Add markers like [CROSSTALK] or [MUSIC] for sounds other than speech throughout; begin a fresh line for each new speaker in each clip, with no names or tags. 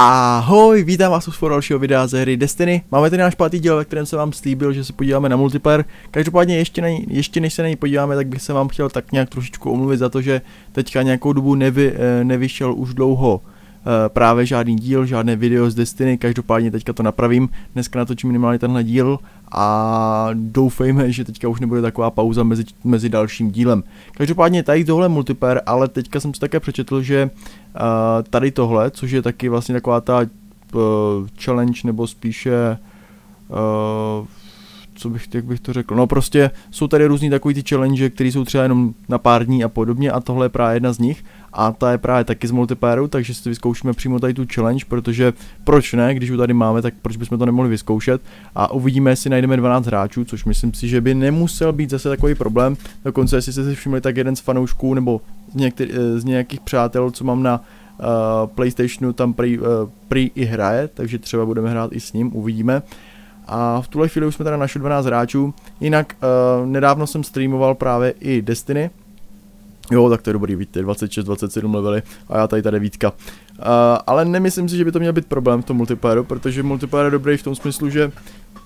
Ahoj, vítám vás u dalšího videa ze hry Destiny. Máme tady náš pátý díl, ve kterém jsem vám slíbil, že se podíváme na multiplayer. Každopádně ještě, na, ještě než se na něj podíváme, tak bych se vám chtěl tak nějak trošičku omluvit za to, že teďka nějakou dobu nevy, eh, nevyšel už dlouho právě žádný díl, žádné video z Destiny, každopádně teďka to napravím, dneska natočím minimálně tenhle díl a doufejme, že teďka už nebude taková pauza mezi, mezi dalším dílem. Každopádně tady tohle multiplayer, ale teďka jsem si také přečetl, že uh, tady tohle, což je taky vlastně taková ta uh, challenge nebo spíše uh, co bych, jak bych to řekl, no prostě jsou tady různý takový ty challenge, které jsou třeba jenom na pár dní a podobně a tohle je právě jedna z nich a ta je právě taky z multiplayeru, takže si vyzkoušíme přímo tady tu challenge, protože proč ne, když ho tady máme, tak proč bychom to nemohli vyzkoušet a uvidíme, jestli najdeme 12 hráčů, což myslím si, že by nemusel být zase takový problém, dokonce jestli jste si všimli, tak jeden z fanoušků nebo z, některý, z nějakých přátel, co mám na uh, PlayStationu, tam prý, uh, prý i hraje, takže třeba budeme hrát i s ním, uvidíme. A v tuhle chvíli už jsme teda našli 12 hráčů. Jinak uh, nedávno jsem streamoval právě i Destiny. Jo, tak to je dobrý, víte, 26, 27 levely a já tady tady vítka. Uh, ale nemyslím si, že by to měl být problém v tom multiplayeru, protože multiplayer je dobrý v tom smyslu, že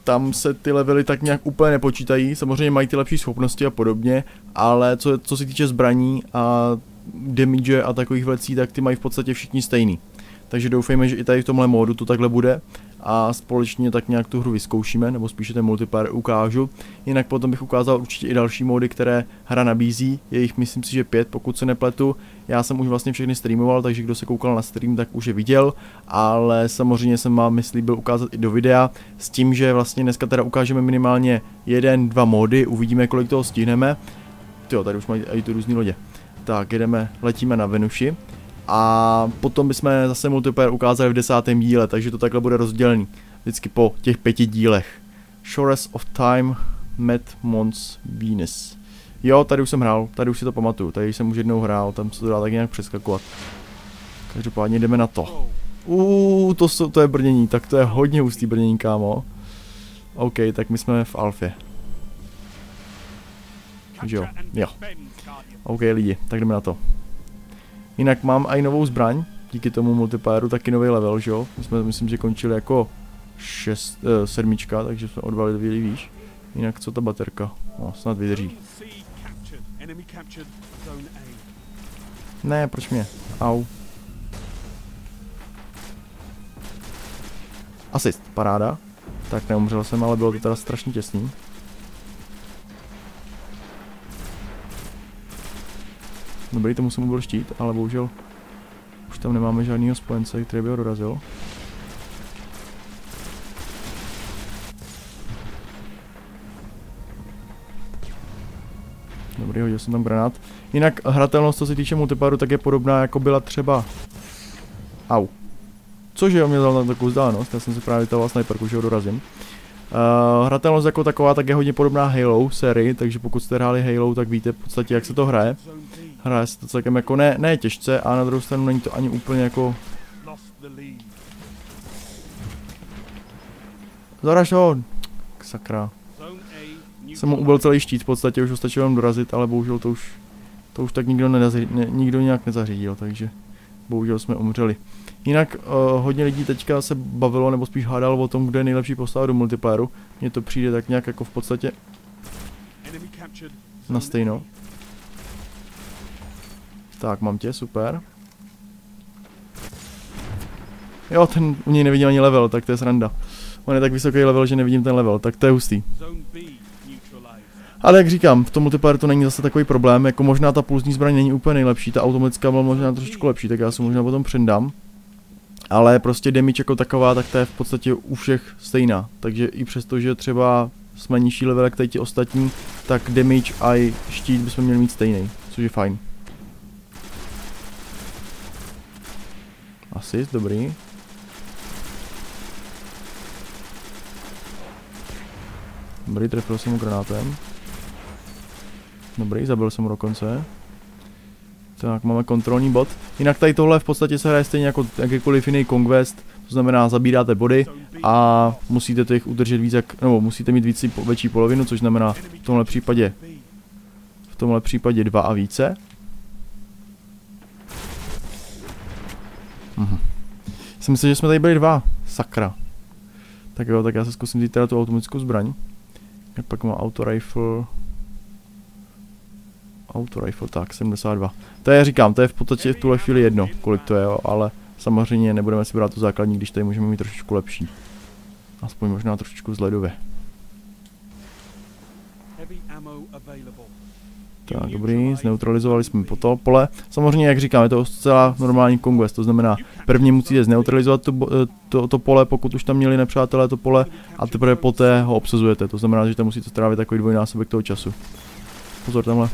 tam se ty levely tak nějak úplně nepočítají, samozřejmě mají ty lepší schopnosti a podobně, ale co, co se týče zbraní a damage a takových věcí, tak ty mají v podstatě všichni stejný. Takže doufejme, že i tady v tomhle módu to takhle bude a společně tak nějak tu hru vyzkoušíme, nebo spíše ten multiplayer ukážu. Jinak potom bych ukázal určitě i další módy, které hra nabízí, je jich myslím si, že pět, pokud se nepletu. Já jsem už vlastně všechny streamoval, takže kdo se koukal na stream, tak už je viděl, ale samozřejmě jsem vám myslí byl ukázat i do videa, s tím, že vlastně dneska teda ukážeme minimálně jeden, dva módy, uvidíme, kolik toho stihneme. Jo, tady už mají i tu různé lodě. Tak, jedeme, letíme na Venuši a potom bychom zase multiplayer ukázali v desátém díle, takže to takhle bude rozdělený. Vždycky po těch pěti dílech. Shores of Time, Matt Mons Venus. Jo, tady už jsem hrál, tady už si to pamatuju, tady jsem už jednou hrál, tam se to dá tak nějak přeskakovat. Každopádně jdeme na to. Uuu, to, to je brnění, tak to je hodně hustý brnění, kámo. OK, tak my jsme v alfě. Jo, jo. OK lidi, tak jdeme na to. Jinak mám i novou zbraň, díky tomu multiplayeru taky nový level, že jo? My jsme, myslím, že končili jako šest, uh, sedmička, takže jsme odvali dvě výš. Jinak co ta baterka? No, snad vydrží. Ne, proč mě? Au. Asist, paráda. Tak neumřel jsem, ale bylo to teda strašně těsný. Dobrý, tomu jsem byl štít, ale bohužel už tam nemáme žádného spojence, který by ho dorazil. Dobrý, hodil jsem tam granát. Jinak hratelnost, co se týče multiplayeru, tak je podobná, jako byla třeba... Au. Cože, on mě dal na takovou vzdálenost, já jsem si právě toho sniperku, že ho dorazím. Uh, hratelnost jako taková tak je hodně podobná Halo sérii, takže pokud jste hráli Halo, tak víte v podstatě, jak se to hraje. Hraje se to celkem jako ne, ne těžce, a na druhou stranu není to ani úplně jako... Zaraž ho! Sakra. Jsem mu ubil celý štít, v podstatě už ho stačilo jenom dorazit, ale bohužel to už, to už tak nikdo, nedaři, ne, nikdo nějak nezařídil, takže bohužel jsme umřeli. Jinak uh, hodně lidí teďka se bavilo, nebo spíš hádalo o tom, kde je nejlepší postava do multiplayeru. Mně to přijde tak nějak jako v podstatě na stejno. Tak, mám tě, super. Jo, ten u něj nevidím ani level, tak to je sranda. On je tak vysoký level, že nevidím ten level, tak to je hustý. Ale jak říkám, v tom multiplayeru to není zase takový problém, jako možná ta pulzní zbraň není úplně nejlepší, ta automatická byla možná trošičku lepší, tak já se možná potom přendám. Ale prostě damage jako taková, tak to je v podstatě u všech stejná. Takže i přesto, že třeba jsme nižší level jak tady ti ostatní, tak damage a štít bychom měli mít stejný, což je fajn. Asi, dobrý. Dobrý, trefil jsem mu granátem. Dobrý, zabil jsem ho dokonce. Tak, máme kontrolní bod. Jinak tady tohle v podstatě se hraje stejně jako jakýkoliv jiný Conquest. To znamená, zabíráte body a musíte těch udržet víc, jak, nebo musíte mít víc, větší polovinu, což znamená v tomhle případě v tomhle případě dva a více. Jsem myslel, že jsme tady byli dva. Sakra. Tak jo, tak já se zkusím vzít teda tu automatickou zbraň. Jak pak mám auto rifle. Auto rifle, tak 72. To je, říkám, to je v podstatě v tuhle chvíli jedno, kolik to je, jo, ale samozřejmě nebudeme si brát tu základní, když tady můžeme mít trošičku lepší. Aspoň možná trošičku vzhledově. Tak, dobrý, zneutralizovali jsme po to pole. Samozřejmě, jak říkám, je to zcela normální conquest, to znamená, prvně musíte zneutralizovat to, to, to pole, pokud už tam měli nepřátelé to pole, a teprve poté ho obsazujete, to znamená, že tam musíte strávit takový dvojnásobek toho času. Pozor tamhle.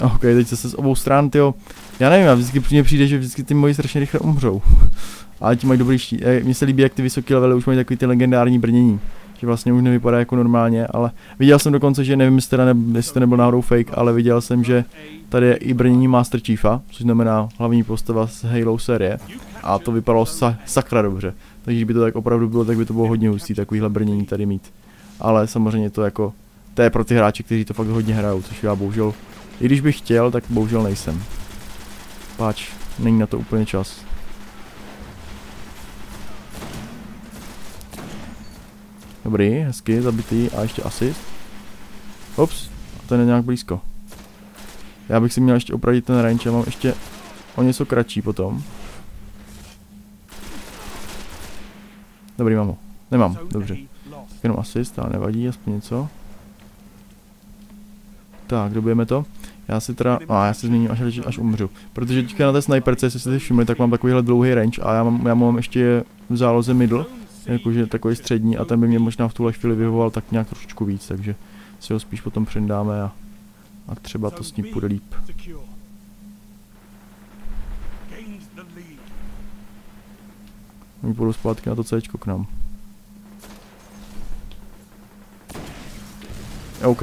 Ok, teď se z obou stran, tyjo. Já nevím, já vždycky při přijde, že vždycky ty moji strašně rychle umřou. [LAUGHS] Ale ti mají dobrý štít. Eh, mně se líbí, jak ty vysoké levely už mají takový ty legendární brnění. Že vlastně už nevypadá jako normálně, ale viděl jsem dokonce, že nevím, jestli, ne, jestli to nebyl náhodou fake, ale viděl jsem, že tady je i brnění Master Chiefa, což znamená hlavní postava z Halo série. A to vypadalo sa, sakra dobře. Takže když by to tak opravdu bylo, tak by to bylo hodně hustý takovýhle brnění tady mít. Ale samozřejmě to jako, to je pro ty hráče, kteří to fakt hodně hrajou, což já bohužel, i když bych chtěl, tak bohužel nejsem. Páč, není na to úplně čas. Dobrý, hezky, zabitý a ještě asist. Ups, ten je nějak blízko. Já bych si měl ještě opravit ten range, já mám ještě o něco kratší potom. Dobrý, mám ho. Nemám, dobře. Jenom asist, ale nevadí, aspoň něco. Tak, dobijeme to. Já si teda, a já si změním až, až umřu. Protože teďka na té sniperce, jestli jste si všimli, tak mám takovýhle dlouhý range a já mám, já mám ještě v záloze middle jakože takový střední a ten by mě možná v tuhle chvíli vyhovoval tak nějak trošičku víc, takže si ho spíš potom přendáme a, a třeba to s ním půjde líp. Oni půjdu zpátky na to C k nám. OK.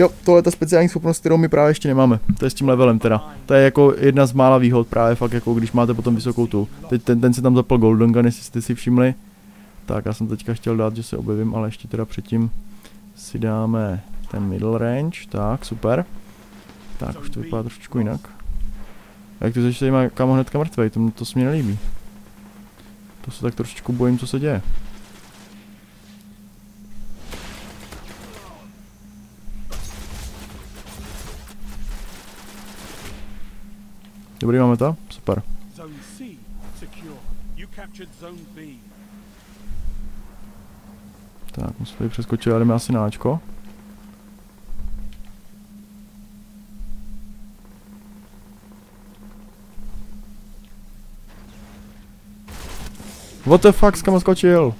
Jo, tohle je ta speciální schopnost, kterou my právě ještě nemáme. To je s tím levelem teda. To je jako jedna z mála výhod právě fakt jako když máte potom vysokou tu. Teď ten, ten si tam zapal Golden Gun, jestli jste si všimli. Tak já jsem teďka chtěl dát, že se objevím, ale ještě teda předtím si dáme ten middle range, tak super. Tak už to vypadá trošičku jinak. Jak ty začne má kámo hnedka mrtvej, to, to se mi nelíbí. To se tak trošičku bojím, co se děje. Dobrý, máme to? Super. Tak, musím tady přeskočit, ale jdeme asi na Ačko. What the fuck, kam skočil?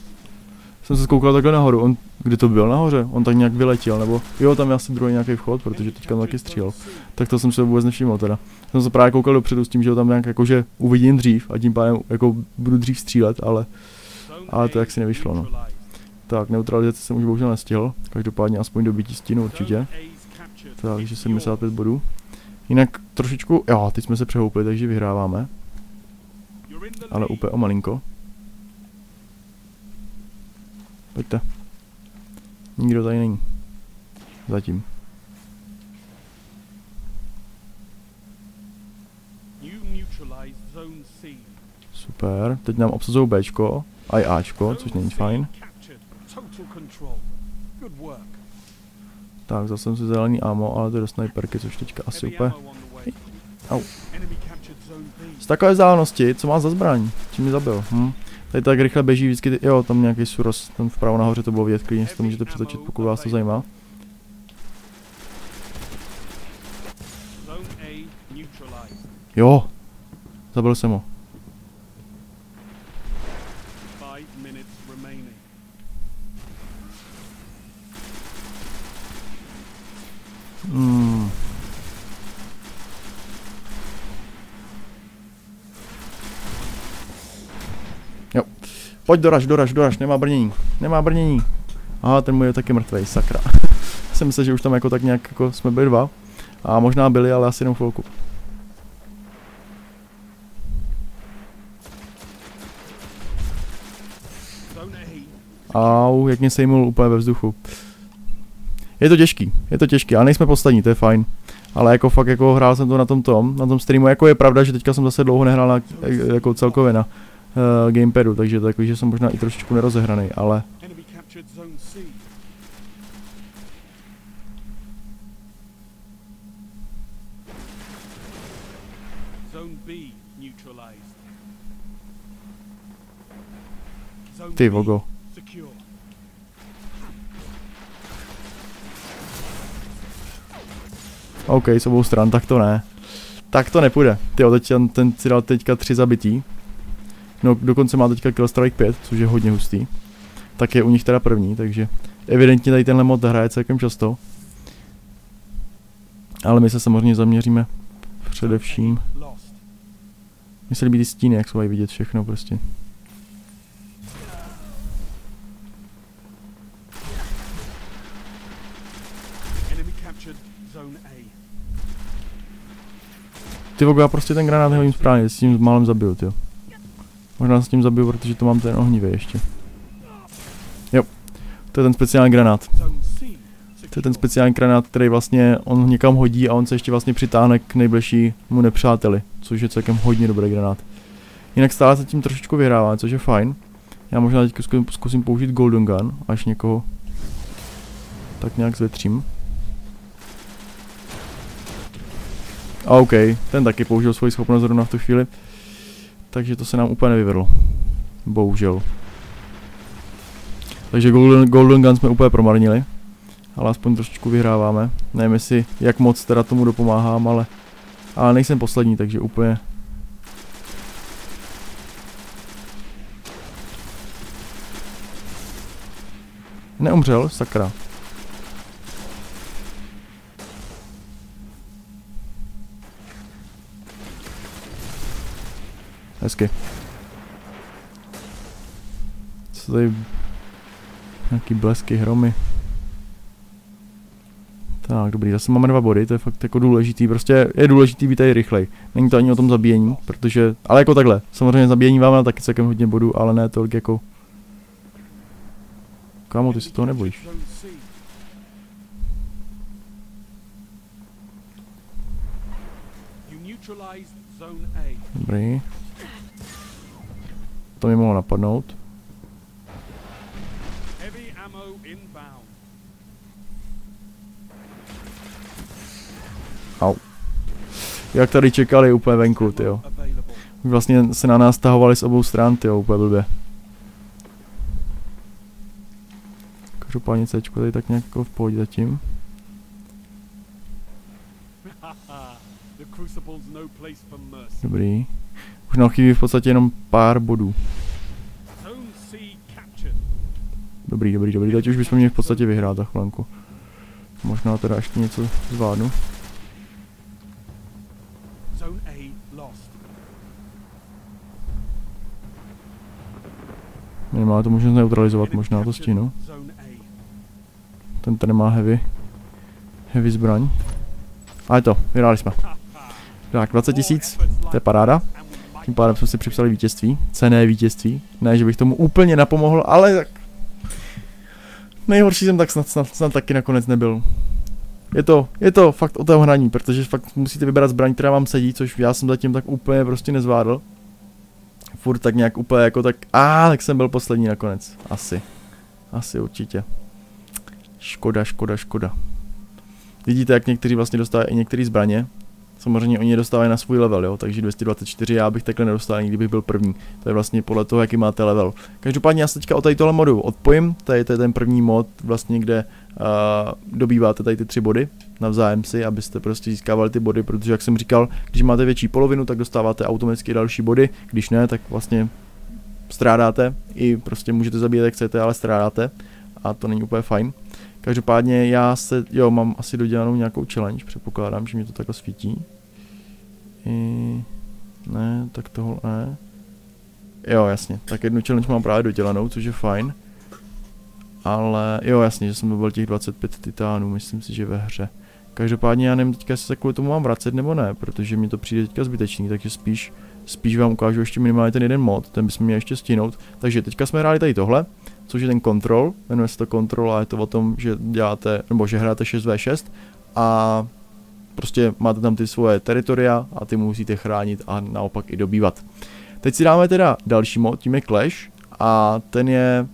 Jsem se skoukal takhle nahoru, on, kde to byl nahoře? On tak nějak vyletěl, nebo jo, tam je asi druhý nějaký vchod, protože teďka tam taky střílel. Tak to jsem se vůbec nevšiml teda. Jsem se právě koukal dopředu s tím, že ho tam nějak jakože uvidím dřív a tím pádem jako budu dřív střílet, ale, ale to jak si nevyšlo no. Tak, neutralizace jsem už bohužel nestihl, každopádně aspoň dobití stínu určitě. Takže 75 bodů. Jinak trošičku, jo, teď jsme se přehoupli, takže vyhráváme. Ale úplně o malinko. Pojďte. Nikdo tady není. Zatím. Super, teď nám obsazují Bčko a i Ačko, což není fajn. Tak, zase jsem si zelený ammo, ale to je do sniperky, což teďka asi úplně... Au. Z takové vzdálenosti, co má za zbraň? Čím mi zabil? Hm. Tady tak rychle běží vždycky, ty, jo, tam nějaký suros, tam vpravo nahoře to bylo vidět, klidně si to můžete přetočit, pokud vás to zajímá. Jo, zabil jsem ho. Hmm. Jo. Pojď doraž, doraž, doraž, nemá brnění. Nemá brnění. Aha, ten můj je taky mrtvej, sakra. [LAUGHS] jsem myslel, že už tam jako tak nějak jako jsme byli dva. A možná byli, ale asi jenom chvilku. Au, jak mě sejmul úplně ve vzduchu. Je to těžký, je to těžký, ale nejsme poslední, to je fajn. Ale jako fakt jako hrál jsem to na tom tom, na tom streamu, jako je pravda, že teďka jsem zase dlouho nehrál na, jako celkově na uh, gamepadu, takže to jako, že jsem možná i trošičku nerozehraný, ale Ty vogo. OK, s obou stran, tak to ne. Tak to nepůjde. Ty teď ten, ten si dal teďka tři zabití. No dokonce má teďka Kill Strike 5, což je hodně hustý. Tak je u nich teda první, takže evidentně tady tenhle mod hraje celkem často. Ale my se samozřejmě zaměříme především. Mně se líbí ty stíny, jak se mají vidět všechno prostě. Ty vogo, já prostě ten granát hodím správně, s tím málem zabiju, ty. Možná s tím zabiju, protože to mám ten ohnivý ještě. Jo, to je ten speciální granát. To je ten speciální granát, který vlastně on někam hodí a on se ještě vlastně přitáhne k nejbližšímu nepřáteli, což je celkem hodně dobrý granát. Jinak stále se tím trošičku vyhrává, což je fajn. Já možná teď zkusím, zkusím použít Golden Gun, až někoho tak nějak zvetřím. A OK, ten taky použil svoji schopnost zrovna v tu chvíli. Takže to se nám úplně nevyvedlo. Bohužel. Takže Golden, Golden Gun jsme úplně promarnili. Ale aspoň trošičku vyhráváme. Nevím jestli, jak moc teda tomu dopomáhám, ale... Ale nejsem poslední, takže úplně... Neumřel, sakra. Hezky. Co tady... Nějaký blesky, hromy. Tak, dobrý, zase máme dva body, to je fakt jako důležitý, prostě je důležitý být tady rychlej. Není to ani o tom zabíjení, protože, ale jako takhle, samozřejmě zabíjení vám taky celkem hodně bodů, ale ne tolik jako... Kámo, ty si toho nebojíš. Dobrý. To mi mohlo napadnout. Au. Jak tady čekali úplně venku, jo. Vlastně se na nás tahovali z obou stran, jo, úplně blbě. Každopádně C tady tak nějak jako v pohodě zatím. Dobrý. Už nám chybí v podstatě jenom pár bodů. Dobrý, dobrý, dobrý, teď už bychom měli v podstatě vyhrát za chvilku. Možná teda ještě něco zvládnu. Minimálně to můžeme neutralizovat, možná to stínu. Ten tady má heavy. Heavy zbraň. A je to, vyhráli jsme. Tak, 20 tisíc, to je paráda. Tím pádem jsme si připsali vítězství, cené vítězství. Ne, že bych tomu úplně napomohl, ale tak... Nejhorší jsem tak snad, snad, snad taky nakonec nebyl. Je to, je to fakt o tom hraní, protože fakt musíte vybrat zbraň, která vám sedí, což já jsem zatím tak úplně prostě nezvládl. Furt tak nějak úplně jako tak, a tak jsem byl poslední nakonec, asi. Asi určitě. Škoda, škoda, škoda. Vidíte, jak někteří vlastně dostávají i některé zbraně, Samozřejmě oni je dostávají na svůj level, jo, takže 224 já bych takhle nedostal, nikdy bych byl první. To je vlastně podle toho, jaký máte level. Každopádně já se teďka o tady tohle modu odpojím, tady to je ten první mod, vlastně, kde uh, dobýváte tady ty tři body navzájem si, abyste prostě získávali ty body, protože jak jsem říkal, když máte větší polovinu, tak dostáváte automaticky další body, když ne, tak vlastně strádáte, i prostě můžete zabíjet jak chcete, ale strádáte a to není úplně fajn. Každopádně já se, jo, mám asi dodělanou nějakou challenge, předpokládám, že mi to takhle svítí. I, ne, tak tohle ne. Jo, jasně, tak jednu challenge mám právě dodělanou, což je fajn. Ale, jo, jasně, že jsem byl těch 25 titánů, myslím si, že ve hře. Každopádně já nevím teďka, jestli se kvůli tomu mám vracet nebo ne, protože mi to přijde teďka zbytečný, takže spíš, spíš vám ukážu ještě minimálně ten jeden mod, ten bychom měli ještě stihnout. Takže teďka jsme hráli tady tohle, což je ten kontrol, jmenuje se to kontrol a je to o tom, že děláte, nebo že hrajete 6v6 a prostě máte tam ty svoje teritoria a ty musíte chránit a naopak i dobývat. Teď si dáme teda další mod, tím je Clash a ten je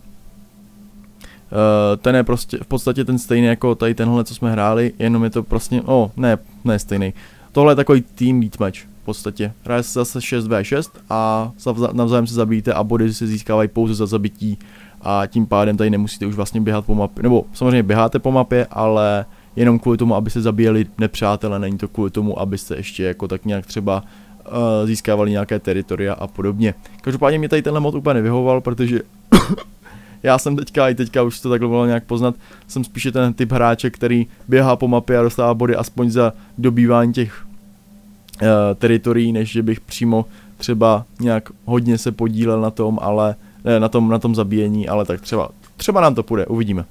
Uh, ten je prostě v podstatě ten stejný jako tady tenhle, co jsme hráli, jenom je to prostě, oh, ne, ne stejný. Tohle je takový team match v podstatě. Hraje se zase 6v6 a navzájem se zabijete a body se získávají pouze za zabití a tím pádem tady nemusíte už vlastně běhat po mapě, nebo samozřejmě běháte po mapě, ale jenom kvůli tomu, aby se zabíjeli nepřátelé, není to kvůli tomu, abyste ještě jako tak nějak třeba uh, získávali nějaké teritoria a podobně. Každopádně mě tady tenhle mod úplně nevyhovoval, protože [COUGHS] já jsem teďka, i teďka už to takhle bylo nějak poznat, jsem spíše ten typ hráče, který běhá po mapě a dostává body aspoň za dobývání těch uh, teritorií, než že bych přímo třeba nějak hodně se podílel na tom, ale na tom, na tom zabíjení, ale tak třeba, třeba nám to půjde, uvidíme.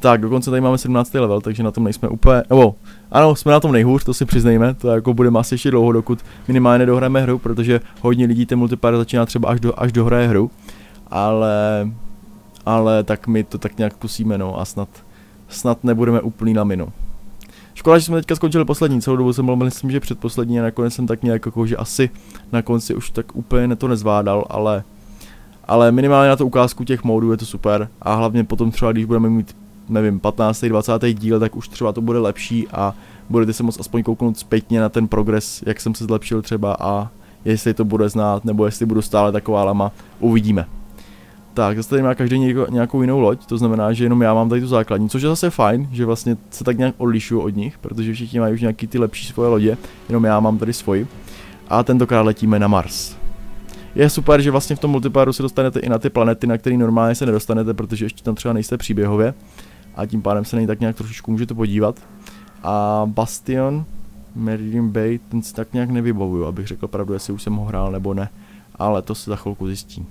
Tak, dokonce tady máme 17. level, takže na tom nejsme úplně, nebo ano, jsme na tom nejhůř, to si přiznejme, to jako budeme asi ještě dlouho, dokud minimálně dohrajeme hru, protože hodně lidí ten multiplayer začíná třeba až do, až dohraje hru, ale, ale tak my to tak nějak kusíme, no a snad, snad nebudeme úplný na minu. Škoda, že jsme teďka skončili poslední, celou dobu jsem byl, myslím, že předposlední a nakonec jsem tak nějak jako, že asi na konci už tak úplně to nezvládal, ale ale minimálně na to ukázku těch modů je to super a hlavně potom třeba, když budeme mít nevím, 15. 20. díl, tak už třeba to bude lepší a budete se moct aspoň kouknout zpětně na ten progres, jak jsem se zlepšil třeba a jestli to bude znát, nebo jestli budu stále taková lama, uvidíme. Tak, zase tady má každý něko, nějakou jinou loď, to znamená, že jenom já mám tady tu základní, což je zase fajn, že vlastně se tak nějak odlišuju od nich, protože všichni mají už nějaký ty lepší svoje lodě, jenom já mám tady svoji. A tentokrát letíme na Mars. Je super, že vlastně v tom multiplayeru se dostanete i na ty planety, na které normálně se nedostanete, protože ještě tam třeba nejste příběhově a tím pádem se na tak nějak trošičku můžete podívat. A Bastion, Meridian Bay, ten si tak nějak nevybavuju, abych řekl pravdu, jestli už jsem ho hrál nebo ne, ale to se za chvilku zjistí.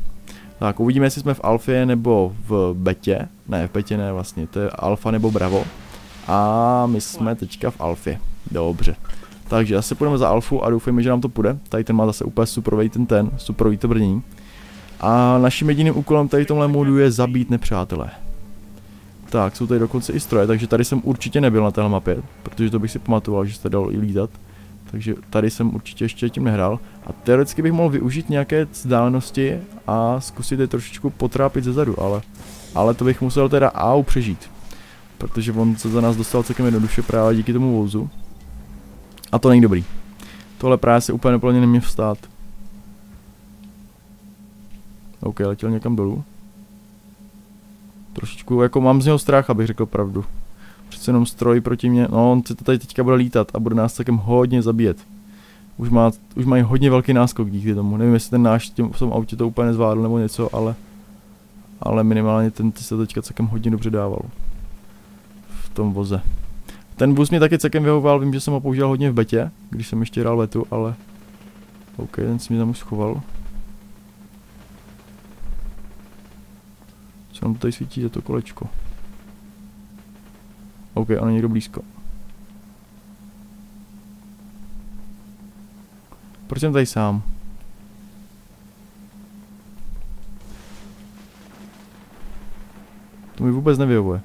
Tak uvidíme, jestli jsme v alfě nebo v betě, ne v betě ne vlastně, to je alfa nebo bravo. A my jsme teďka v alfě, dobře. Takže asi půjdeme za alfu a doufejme, že nám to půjde. Tady ten má zase úplně superový ten ten, superový to brnění. A naším jediným úkolem tady v tomhle modu je zabít nepřátelé. Tak, jsou tady dokonce i stroje, takže tady jsem určitě nebyl na téhle mapě, protože to bych si pamatoval, že se dalo i lítat. Takže tady jsem určitě ještě tím nehrál. A teoreticky bych mohl využít nějaké vzdálenosti a zkusit je trošičku potrápit ze zadu, ale, ale to bych musel teda AU přežít. Protože on se za nás dostal celkem jednoduše právě díky tomu vouzu. A to není dobrý. Tohle právě se úplně neplně nemě vstát. OK, letěl někam dolů. Trošičku, jako mám z něho strach, abych řekl pravdu. Přece jenom stroj proti mě, no on se to tady teďka bude lítat a bude nás celkem hodně zabíjet. Už, má, už mají hodně velký náskok díky tomu. Nevím, jestli ten náš tím, v tom autě to úplně nezvládl nebo něco, ale ale minimálně ten se teďka celkem hodně dobře dával. V tom voze. Ten bus mě taky celkem vyhovoval, vím, že jsem ho používal hodně v betě, když jsem ještě hrál letu, ale... OK, ten si mě tam už schoval. Co nám tady svítí za to kolečko? OK, je někdo blízko. Proč jsem tady sám? To mi vůbec nevyhovuje.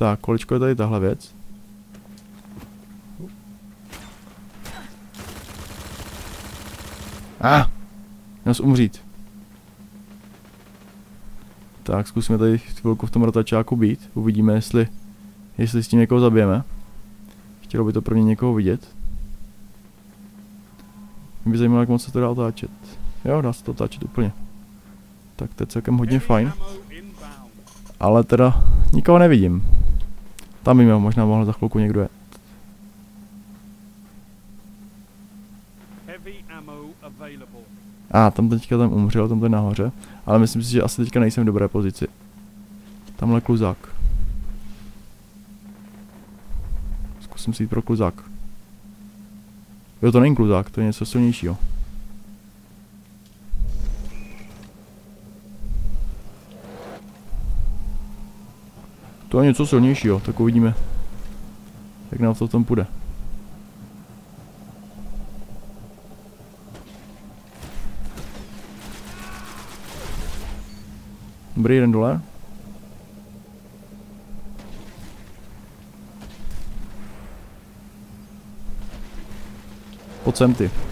Tak, kolečko je tady tahle věc. A! Ah, měl jsi umřít. Tak, zkusíme tady chvilku v tom rotačáku být. Uvidíme, jestli, jestli s tím někoho zabijeme. Chtělo by to prvně někoho vidět. Mě by zajímalo, jak moc se to dá otáčet. Jo, dá se to otáčet úplně. Tak to je celkem hodně fajn. Ale teda nikoho nevidím. Tam by možná mohl za chvilku někdo je. A ah, tam teďka tam umřel, tam to je nahoře. Ale myslím si, že asi teďka nejsem v dobré pozici. Tamhle kluzák. Zkusím si jít pro kluzák. Jo, to není kluzák, to je něco silnějšího. To je něco silnějšího, tak uvidíme, jak nám to tam půjde. Dobrý, jeden dole. Pojď sem ty.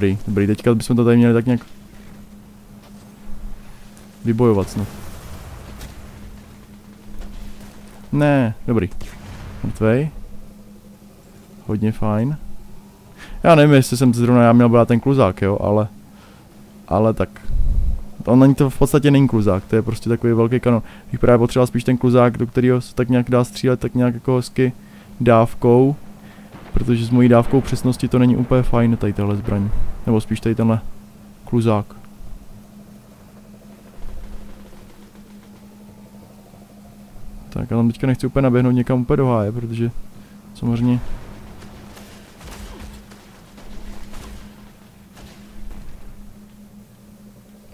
Dobrý, dobrý, teďka bychom to tady měli tak nějak vybojovat snad. Ne, dobrý. Mrtvej. Hodně fajn. Já nevím, jestli jsem zrovna já měl brát ten kluzák, jo, ale... Ale tak. On není to v podstatě není kluzák, to je prostě takový velký kanon. Bych právě potřeboval spíš ten kluzák, do kterého se tak nějak dá střílet, tak nějak jako hezky dávkou. Protože s mojí dávkou přesnosti to není úplně fajn tady tahle zbraň. Nebo spíš tady tenhle kluzák. Tak, ale teďka nechci úplně naběhnout někam úplně do háje, protože samozřejmě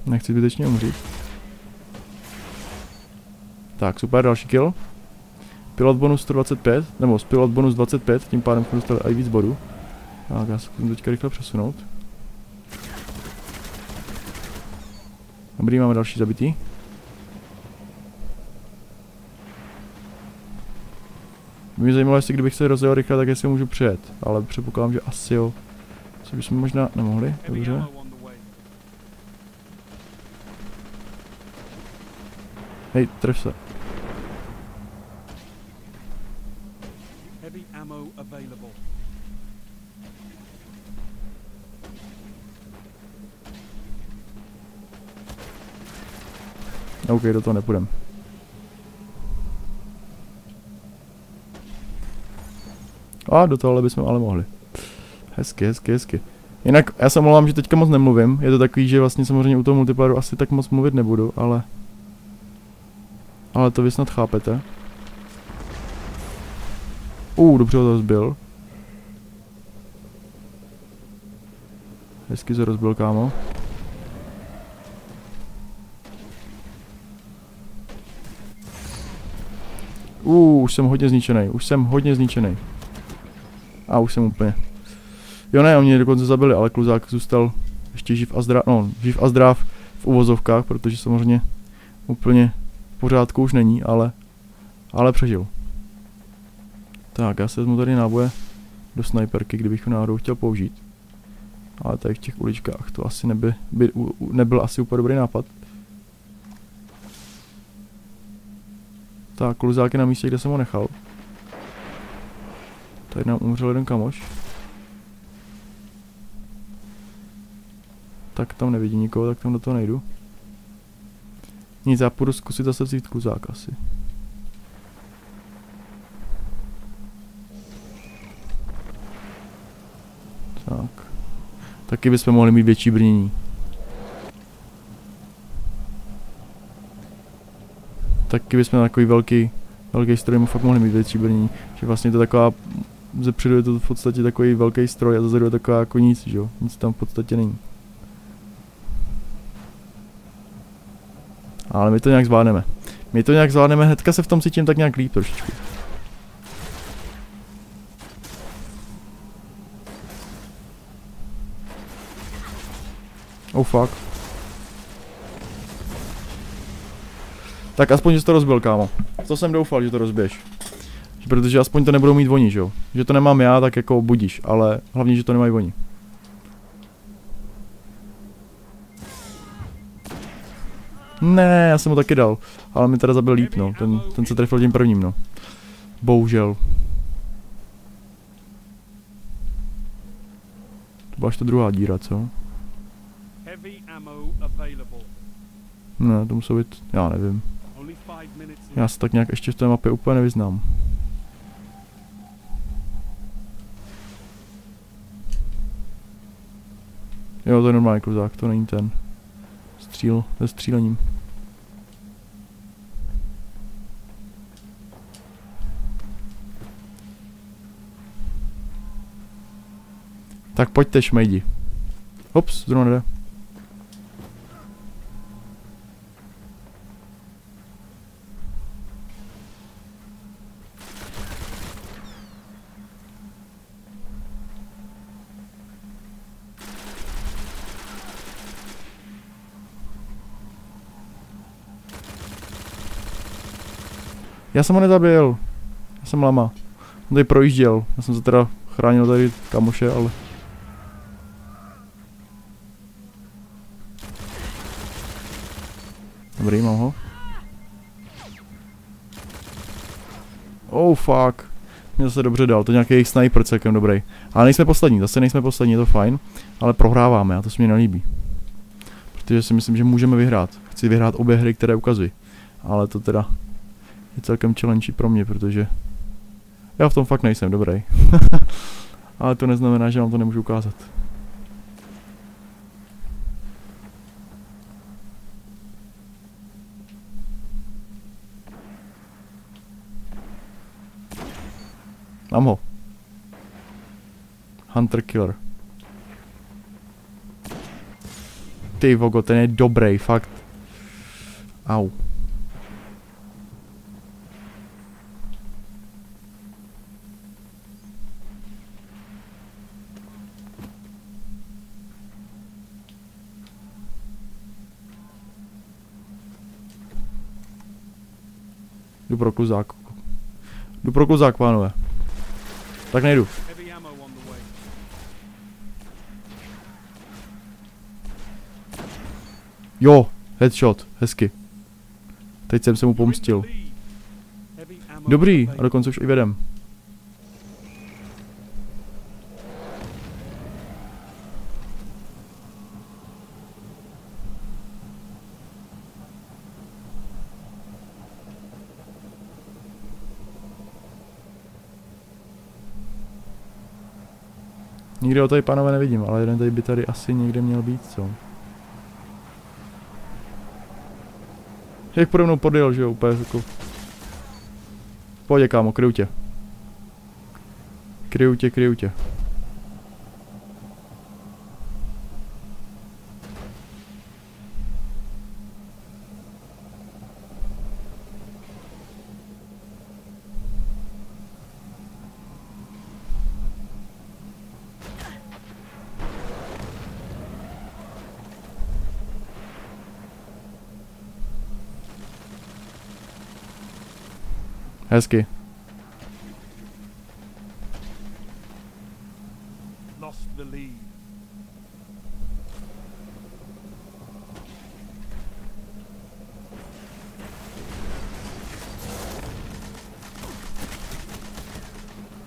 Nechci zbytečně umřít. Tak, super, další kill. Pilot bonus 125, nebo pilot bonus 25, tím pádem jsme dostali i víc bodů. Tak, já se musím teďka rychle přesunout. Dobrý, máme další zabitý. Mě zajímalo, jestli kdybych se rozjel rychle, tak jestli můžu přijet, ale předpokládám, že asi jo. Co bychom možná nemohli, dobře. Hej, tref se. OK, do toho nepůjdem. A do tohohle bychom ale mohli. Hezky, hezky, hezky. Jinak já se omlouvám, že teďka moc nemluvím. Je to takový, že vlastně samozřejmě u toho multiplayeru asi tak moc mluvit nebudu, ale... Ale to vy snad chápete. Uh, dobře ho to rozbil. Hezky se rozbil, kámo. Uh, už jsem hodně zničený, už jsem hodně zničený. A už jsem úplně. Jo ne, oni mě dokonce zabili, ale kluzák zůstal ještě živ a zdrav, no, živ a zdrav v uvozovkách, protože samozřejmě úplně v pořádku už není, ale, ale přežil. Tak, já se vezmu tady náboje do sniperky, kdybych ho náhodou chtěl použít. Ale tady v těch uličkách to asi neby, by, u, nebyl asi úplně dobrý nápad. Tak, kluzák je na místě, kde jsem ho nechal. Tady nám umřel jeden kamoš. Tak tam nevidí nikoho, tak tam do toho nejdu. Nic, já půjdu zkusit zase vzít kluzák asi. Tak. Taky bychom mohli mít větší brnění. Taky bychom na takový velký, velký stroj fakt mohli mít větší brnění. Že vlastně to taková ze je to v podstatě takový velký stroj a zezadu je taková jako nic, že jo? Nic tam v podstatě není. Ale my to nějak zvládneme. My to nějak zvládneme, hnedka se v tom cítím tak nějak líp trošičku. Oh fuck. Tak aspoň, že jsi to rozbil, kámo. To jsem doufal, že to rozbiješ. Protože aspoň to nebudou mít oni, že jo? Že to nemám já, tak jako budíš, ale hlavně, že to nemají oni. Ne, já jsem ho taky dal, ale mi teda zabil líp, no. Ten, ten se trefil tím prvním, no. Bohužel. To byla až ta druhá díra, co? Ne, to muselo být, já nevím. Já se tak nějak ještě v té mapě úplně nevyznám. Jo, to je normální kluzák, to není ten. Stříl, se střílením. Tak pojďte, šmejdi. Hops, zrovna jde. Já jsem ho nezabil. Já jsem lama. On tady projížděl. Já jsem se teda chránil tady kamoše, ale... Dobrý, mám ho. Oh fuck. Mě zase dobře dal, to nějaký jejich sniper celkem dobrý. Ale nejsme poslední, zase nejsme poslední, je to fajn. Ale prohráváme a to se mi nelíbí. Protože si myslím, že můžeme vyhrát. Chci vyhrát obě hry, které ukazují. Ale to teda je celkem challenge pro mě, protože já v tom fakt nejsem dobrý. [LAUGHS] Ale to neznamená, že vám to nemůžu ukázat. Mám ho. Hunter Killer. Ty vogo, ten je dobrý, fakt. Au. Jdu pro kluzák. Jdu pro kluzák, pánové. Tak nejdu. Jo, headshot, hezky. Teď jsem se mu pomstil. Dobrý, a dokonce už i vedem. Nikde ho tady pánové nevidím, ale jeden tady by tady asi někde měl být, co? Jak pode mnou podjel, že jo, úplně jako... Pojď kámo, kryju tě. Kryju tě, kryju tě. Hezky.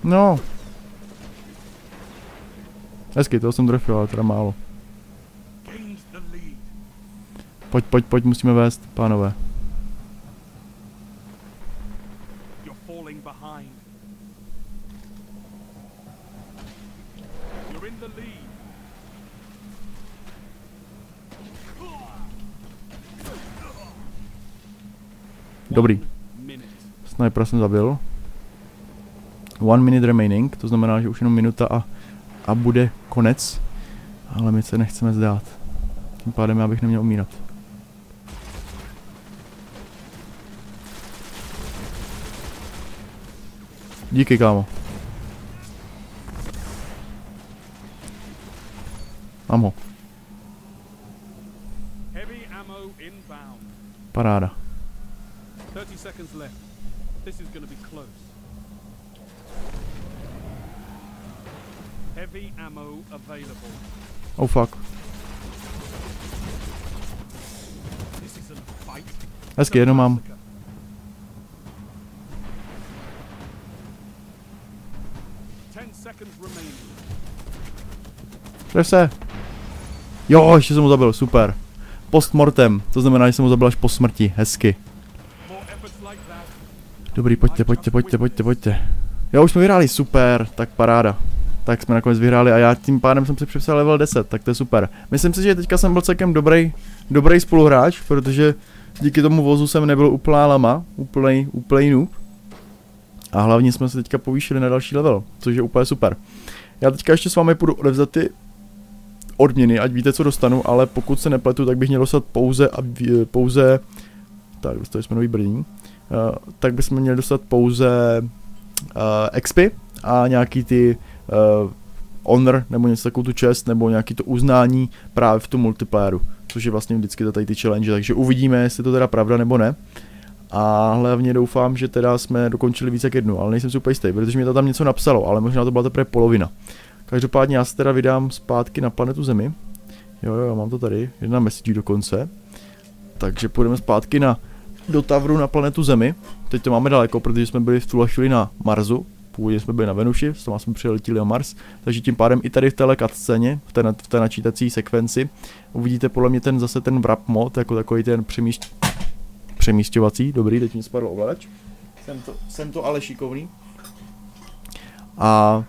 No. Hezky, to jsem trefil, ale teda málo. Pojď, pojď, pojď, musíme vést, pánové. Dobrý. Snipera jsem zabil. One minute remaining, to znamená, že už jenom minuta a, a bude konec. Ale my se nechceme zdát. Tím pádem já bych neměl umírat. Díky, kámo. Mám ho. Paráda. 30 seconds left. This is going to be close. Heavy ammo available. Oh fuck. A fight. Hezky, jenom mám. Tref se. Jo, ještě jsem ho zabil, super. Postmortem, to znamená, že jsem ho zabil až po smrti, hezky. Dobrý, pojďte, pojďte, pojďte, pojďte, pojďte. Jo, už jsme vyhráli, super, tak paráda. Tak jsme nakonec vyhráli a já tím pádem jsem si připsal level 10, tak to je super. Myslím si, že teďka jsem byl celkem dobrý, dobrý spoluhráč, protože díky tomu vozu jsem nebyl úplná lama, úplný, úplný noob. A hlavně jsme se teďka povýšili na další level, což je úplně super. Já teďka ještě s vámi půjdu odevzat ty odměny, ať víte, co dostanu, ale pokud se nepletu, tak bych měl dostat pouze, pouze tak dostali jsme nový brdění, uh, tak bychom měli dostat pouze uh, XP a nějaký ty uh, honor nebo něco takovou tu čest nebo nějaký to uznání právě v tom multiplayeru, což je vlastně vždycky tady ty challenge, takže uvidíme, jestli to teda pravda nebo ne. A hlavně doufám, že teda jsme dokončili více jak jednu, ale nejsem si úplně jistý, protože mi to tam něco napsalo, ale možná to byla teprve polovina. Každopádně já se teda vydám zpátky na planetu Zemi. Jo, jo, mám to tady, jedna message dokonce. Takže půjdeme zpátky na do Tavru na planetu Zemi. Teď to máme daleko, protože jsme byli v tuhle chvíli na Marsu. Původně jsme byli na Venuši, s jsme přiletěli na Mars. Takže tím pádem i tady v téhle scéně, v té, v té načítací sekvenci, uvidíte podle mě ten zase ten wrap mod, jako takový ten přemíst, přemístěvací. Dobrý, teď mi spadl ovladač. Jsem to, jsem to ale šikovný. A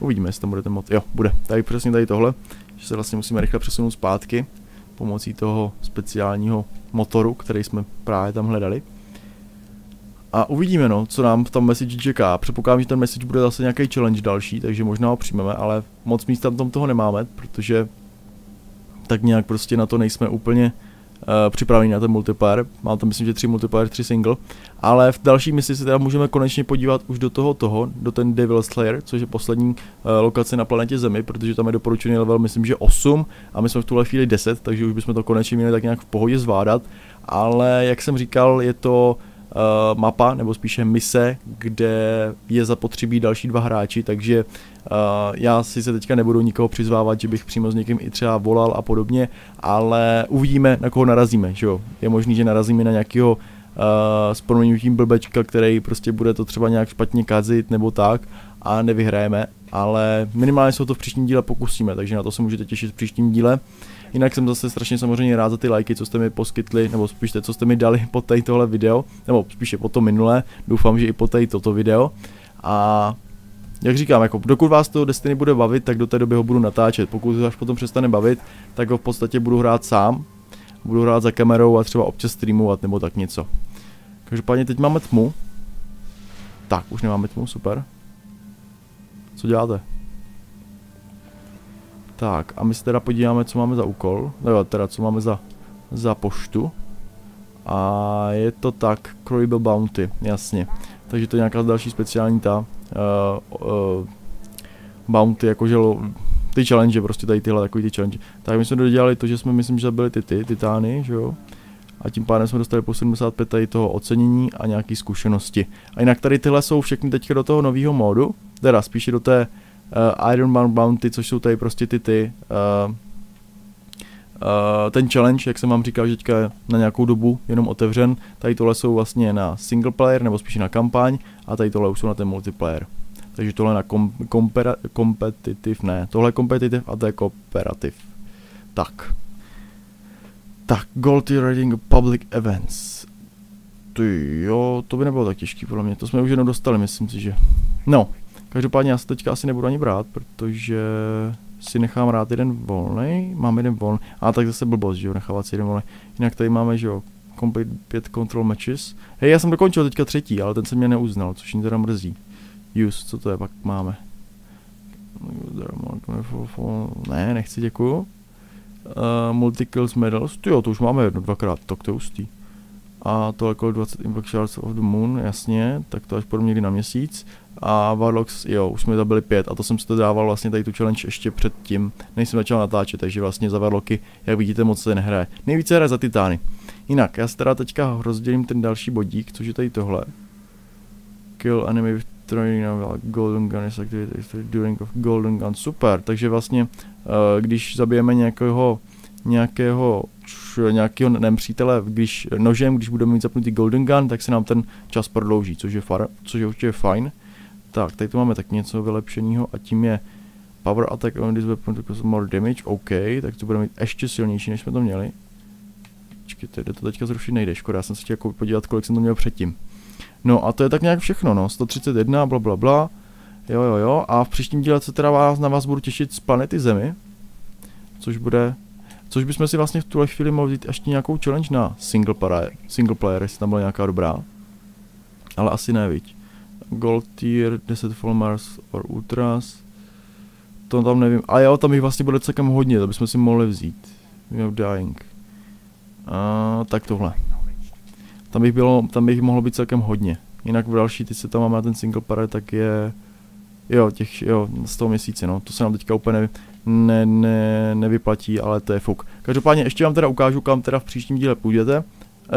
uvidíme, jestli tam bude ten mod. Jo, bude. Tady přesně tady tohle, že se vlastně musíme rychle přesunout zpátky pomocí toho speciálního motoru, který jsme právě tam hledali. A uvidíme, no, co nám v tom message čeká. Předpokládám, že ten message bude zase nějaký challenge další, takže možná ho přijmeme, ale moc místa tam toho nemáme, protože tak nějak prostě na to nejsme úplně připravený na ten multiplayer. Mám tam myslím, že tři multiplayer, tři single. Ale v další misi se teda můžeme konečně podívat už do toho toho, do ten Devil Slayer, což je poslední uh, lokace na planetě Zemi, protože tam je doporučený level myslím, že 8 a my jsme v tuhle chvíli 10, takže už bychom to konečně měli tak nějak v pohodě zvládat. Ale jak jsem říkal, je to uh, mapa, nebo spíše mise, kde je zapotřebí další dva hráči, takže já si se teďka nebudu nikoho přizvávat, že bych přímo s někým i třeba volal a podobně, ale uvidíme, na koho narazíme, že jo. Je možný, že narazíme na nějakého uh, s proměnutím blbečka, který prostě bude to třeba nějak špatně kazit nebo tak a nevyhrajeme, ale minimálně se to v příštím díle pokusíme, takže na to se můžete těšit v příštím díle. Jinak jsem zase strašně samozřejmě rád za ty lajky, co jste mi poskytli, nebo spíš te, co jste mi dali po tady tohle video, nebo spíše po to minulé, doufám, že i po tady toto video. A jak říkám, jako dokud vás to Destiny bude bavit, tak do té doby ho budu natáčet. Pokud až potom přestane bavit, tak ho v podstatě budu hrát sám. Budu hrát za kamerou a třeba občas streamovat nebo tak něco. Každopádně teď máme tmu. Tak, už nemáme tmu, super. Co děláte? Tak, a my se teda podíváme, co máme za úkol, nebo teda co máme za, za poštu. A je to tak, Croyable Bounty, jasně. Takže to je nějaká další speciální ta uh, uh, bounty, jakože ty challenge, prostě tady tyhle takový ty challenge. Tak my jsme dodělali to, že jsme, myslím, že byly ty ty, titány, že jo. A tím pádem jsme dostali po 75 tady toho ocenění a nějaký zkušenosti. A jinak tady tyhle jsou všechny teďka do toho nového módu, teda spíše do té uh, Iron Man Bounty, což jsou tady prostě ty ty, uh, ten challenge, jak jsem vám říkal, že teďka na nějakou dobu jenom otevřen, tady tohle jsou vlastně na single player, nebo spíš na kampaň, a tady tohle už jsou na ten multiplayer. Takže tohle na kom, kompera, ne, tohle je competitive a to je kooperativ. Tak. Tak, Gold Rating Public Events. Ty jo, to by nebylo tak těžký podle mě, to jsme už jenom dostali, myslím si, že. No, Každopádně já se teďka asi nebudu ani brát, protože si nechám rád jeden volný. Mám jeden volný. A tak zase blbost, že jo, nechávat si jeden volný. Jinak tady máme, že jo, complete 5 control matches. Hej, já jsem dokončil teďka třetí, ale ten se mě neuznal, což mě teda mrzí. Use, co to je, pak máme. Ne, nechci, děkuju. Uh, multi-kills medals, jo, to už máme jedno, dvakrát, tak to je ustý. A to jako 20 Impact Shards of the Moon, jasně, tak to až podobně na měsíc a Warlocks, jo, už jsme zabili pět a to jsem si to dával vlastně tady tu challenge ještě předtím, než jsem začal natáčet, takže vlastně za Warlocky, jak vidíte, moc se nehraje. Nejvíce hraje za Titány. Jinak, já si teda teďka rozdělím ten další bodík, což je tady tohle. Kill enemy with training golden gun is activated during of golden gun, super, takže vlastně, uh, když zabijeme nějakého nějakého nějakého nepřítele, když nožem, když budeme mít zapnutý Golden Gun, tak se nám ten čas prodlouží, což je, far, což je určitě fajn. Tak, tady tu máme tak něco vylepšeného a tím je Power attack on this weapon because more damage, OK, tak to bude mít ještě silnější, než jsme to měli. Počkejte, to teďka zrušit nejde, škoda, já jsem se chtěl jako podívat, kolik jsem to měl předtím. No a to je tak nějak všechno, no, 131, bla bla bla, jo jo jo, a v příštím díle se teda vás, na vás budu těšit z planety Zemi, což bude, což bychom si vlastně v tuhle chvíli mohli vzít ještě nějakou challenge na single player, single player, jestli tam byla nějaká dobrá, ale asi ne, viď. Gold tier, 10 full Mars or Ultras. To tam nevím. A jo, tam jich vlastně bude celkem hodně, to bychom si mohli vzít. We dying. A, tak tohle. Tam bych, bylo, tam bych mohlo být celkem hodně. Jinak v další, ty se tam máme ten single player, tak je... Jo, těch, jo, z toho měsíce, no. To se nám teďka úplně ne, ne, ne, nevyplatí, ale to je fuk. Každopádně ještě vám teda ukážu, kam teda v příštím díle půjdete.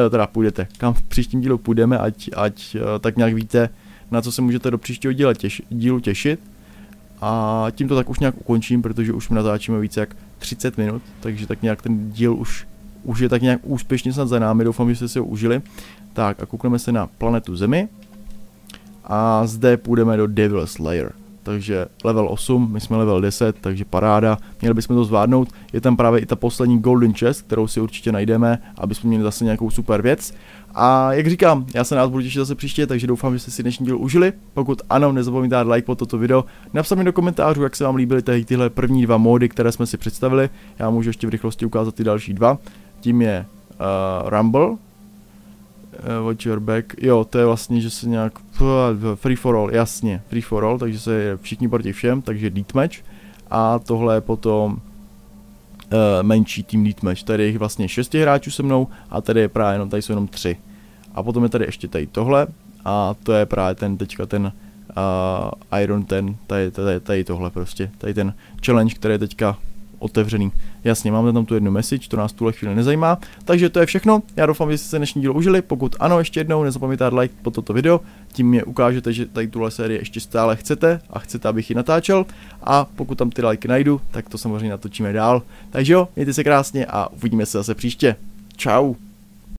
eh, teda půjdete, kam v příštím dílu půjdeme, ať, ať eh, tak nějak víte, na co se můžete do příštího díle těš, dílu těšit. A tím to tak už nějak ukončím, protože už natáčíme více jak 30 minut, takže tak nějak ten díl už, už je tak nějak úspěšně snad za námi, doufám, že jste si ho užili. Tak a koukneme se na planetu Zemi. A zde půjdeme do Devil's Lair takže level 8, my jsme level 10, takže paráda, měli bychom to zvládnout. Je tam právě i ta poslední Golden Chest, kterou si určitě najdeme, aby jsme měli zase nějakou super věc. A jak říkám, já se nás budu těšit zase příště, takže doufám, že jste si dnešní díl užili. Pokud ano, nezapomeňte dát like pod toto video. Napsat mi do komentářů, jak se vám líbily tady tyhle první dva módy, které jsme si představili. Já můžu ještě v rychlosti ukázat ty další dva. Tím je uh, Rumble, uh, watch your back, jo, to je vlastně, že se nějak, free for all, jasně, free for all, takže se všichni proti všem, takže deathmatch. A tohle je potom uh, menší team deathmatch, tady je vlastně 6 hráčů se mnou a tady je právě jenom, tady jsou jenom 3. A potom je tady ještě tady tohle a to je právě ten teďka ten uh, Iron ten, tady, tady, tady tohle prostě, tady ten challenge, který je teďka otevřený. Jasně, máme tam tu jednu message, to nás tuhle chvíli nezajímá. Takže to je všechno. Já doufám, že jste se dnešní díl užili. Pokud ano, ještě jednou nezapomeňte dát like pod toto video. Tím mě ukážete, že tady tuhle série ještě stále chcete a chcete, abych ji natáčel. A pokud tam ty lajky najdu, tak to samozřejmě natočíme dál. Takže jo, mějte se krásně a uvidíme se zase příště. Ciao.